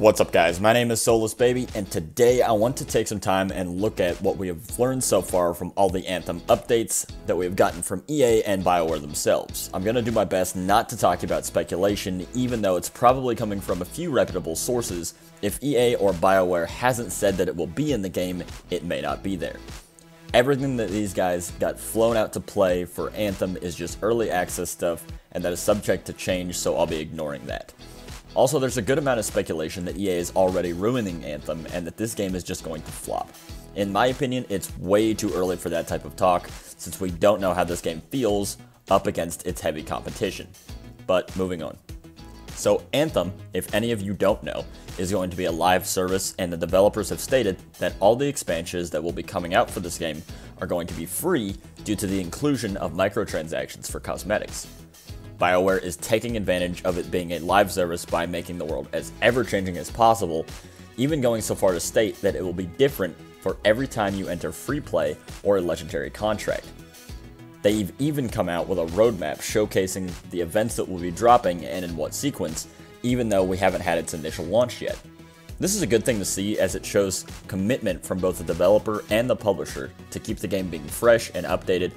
What's up guys, my name is Soulless Baby, and today I want to take some time and look at what we have learned so far from all the Anthem updates that we have gotten from EA and BioWare themselves. I'm to do my best not to talk about speculation, even though it's probably coming from a few reputable sources. If EA or BioWare hasn't said that it will be in the game, it may not be there. Everything that these guys got flown out to play for Anthem is just early access stuff, and that is subject to change, so I'll be ignoring that. Also, there's a good amount of speculation that EA is already ruining Anthem and that this game is just going to flop. In my opinion, it's way too early for that type of talk, since we don't know how this game feels up against its heavy competition. But moving on. So Anthem, if any of you don't know, is going to be a live service, and the developers have stated that all the expansions that will be coming out for this game are going to be free due to the inclusion of microtransactions for cosmetics. BioWare is taking advantage of it being a live service by making the world as ever changing as possible, even going so far to state that it will be different for every time you enter free play or a legendary contract. They've even come out with a roadmap showcasing the events that will be dropping and in what sequence, even though we haven't had its initial launch yet. This is a good thing to see as it shows commitment from both the developer and the publisher to keep the game being fresh and updated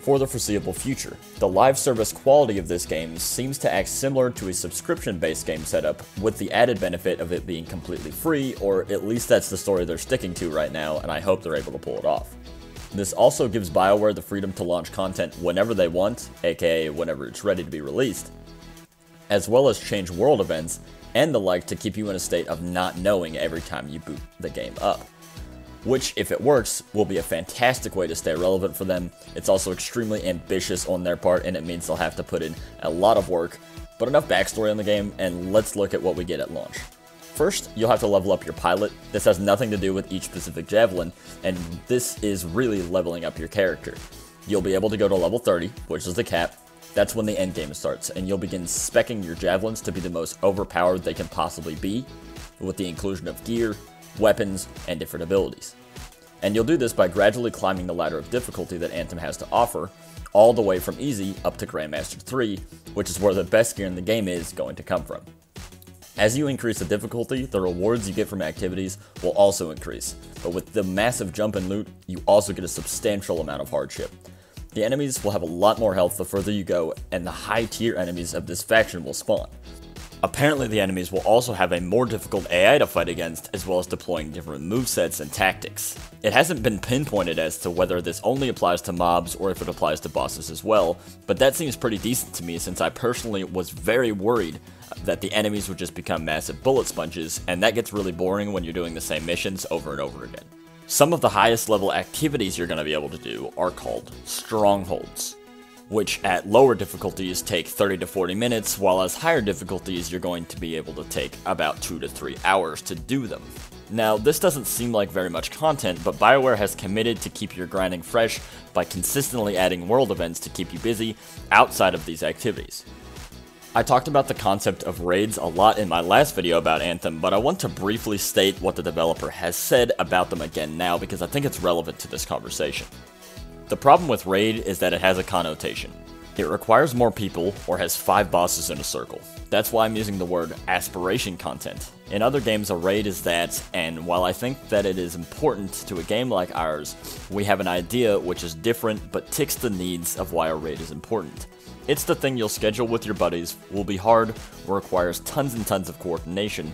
for the foreseeable future. The live service quality of this game seems to act similar to a subscription-based game setup, with the added benefit of it being completely free, or at least that's the story they're sticking to right now, and I hope they're able to pull it off. This also gives BioWare the freedom to launch content whenever they want, aka whenever it's ready to be released, as well as change world events and the like to keep you in a state of not knowing every time you boot the game up which, if it works, will be a fantastic way to stay relevant for them. It's also extremely ambitious on their part, and it means they'll have to put in a lot of work. But enough backstory on the game, and let's look at what we get at launch. First, you'll have to level up your pilot. This has nothing to do with each specific javelin, and this is really leveling up your character. You'll be able to go to level 30, which is the cap. That's when the end game starts, and you'll begin specking your javelins to be the most overpowered they can possibly be, with the inclusion of gear, weapons, and different abilities. And you'll do this by gradually climbing the ladder of difficulty that Anthem has to offer, all the way from easy up to Grandmaster 3, which is where the best gear in the game is going to come from. As you increase the difficulty, the rewards you get from activities will also increase, but with the massive jump in loot, you also get a substantial amount of hardship. The enemies will have a lot more health the further you go, and the high tier enemies of this faction will spawn. Apparently the enemies will also have a more difficult AI to fight against, as well as deploying different movesets and tactics. It hasn't been pinpointed as to whether this only applies to mobs or if it applies to bosses as well, but that seems pretty decent to me since I personally was very worried that the enemies would just become massive bullet sponges, and that gets really boring when you're doing the same missions over and over again. Some of the highest level activities you're going to be able to do are called strongholds which at lower difficulties take 30 to 40 minutes, while as higher difficulties you're going to be able to take about 2 to 3 hours to do them. Now, this doesn't seem like very much content, but BioWare has committed to keep your grinding fresh by consistently adding world events to keep you busy outside of these activities. I talked about the concept of raids a lot in my last video about Anthem, but I want to briefly state what the developer has said about them again now because I think it's relevant to this conversation. The problem with Raid is that it has a connotation. It requires more people, or has 5 bosses in a circle. That's why I'm using the word aspiration content. In other games, a raid is that, and while I think that it is important to a game like ours, we have an idea which is different but ticks the needs of why a raid is important. It's the thing you'll schedule with your buddies, will be hard, requires tons and tons of coordination,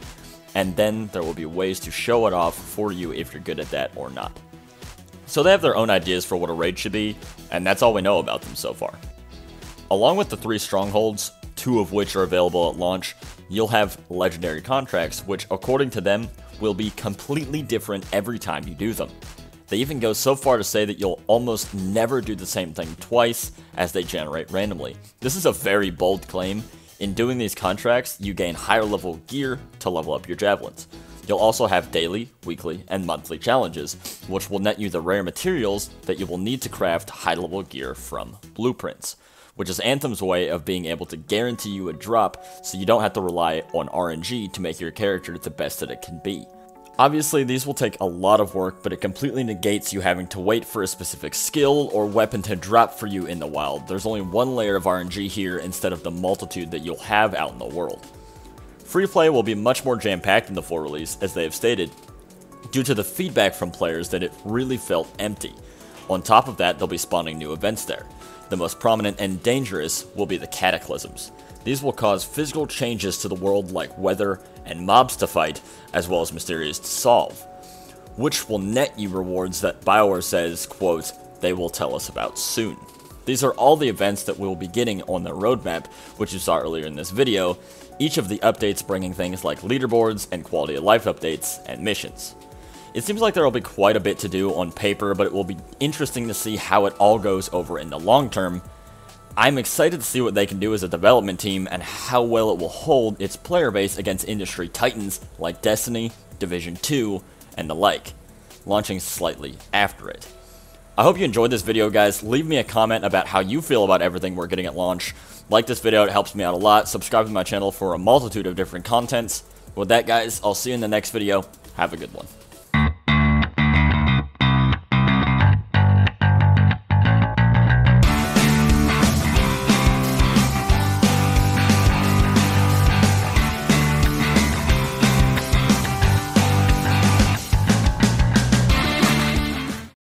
and then there will be ways to show it off for you if you're good at that or not. So they have their own ideas for what a raid should be, and that's all we know about them so far. Along with the three strongholds, two of which are available at launch, you'll have legendary contracts, which according to them, will be completely different every time you do them. They even go so far to say that you'll almost never do the same thing twice as they generate randomly. This is a very bold claim. In doing these contracts, you gain higher level gear to level up your javelins. You'll also have daily, weekly, and monthly challenges, which will net you the rare materials that you will need to craft high level gear from blueprints, which is Anthem's way of being able to guarantee you a drop so you don't have to rely on RNG to make your character the best that it can be. Obviously, these will take a lot of work, but it completely negates you having to wait for a specific skill or weapon to drop for you in the wild. There's only one layer of RNG here instead of the multitude that you'll have out in the world. Free play will be much more jam-packed in the full release, as they have stated, due to the feedback from players that it really felt empty. On top of that, they'll be spawning new events there. The most prominent and dangerous will be the Cataclysms. These will cause physical changes to the world like weather and mobs to fight, as well as mysterious to solve, which will net you rewards that Bioware says, quote, they will tell us about soon. These are all the events that we'll be getting on the roadmap, which you saw earlier in this video, each of the updates bringing things like leaderboards and quality of life updates and missions. It seems like there will be quite a bit to do on paper, but it will be interesting to see how it all goes over in the long term. I'm excited to see what they can do as a development team and how well it will hold its player base against industry titans like Destiny, Division 2, and the like, launching slightly after it. I hope you enjoyed this video, guys. Leave me a comment about how you feel about everything we're getting at launch. Like this video, it helps me out a lot. Subscribe to my channel for a multitude of different contents. With that, guys, I'll see you in the next video. Have a good one.